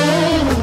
Oh.